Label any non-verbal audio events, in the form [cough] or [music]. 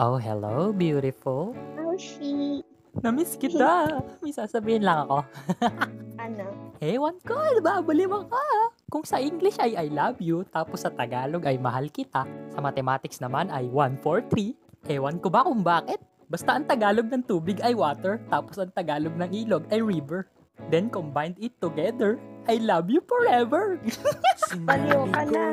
Oh, hello, beautiful. Oh, she. Namiss kita. May sasabihin lang ako. [laughs] Ano? Ewan ko, nababaliwan ka. Kung sa English ay I love you, tapos sa Tagalog ay mahal kita. Sa mathematics naman ay 143. Ewan ko ba kung bakit? Basta ang Tagalog ng tubig ay water, tapos ang Tagalog ng ilog ay river. Then combined it together, I love you forever. [laughs] Baliw ka na.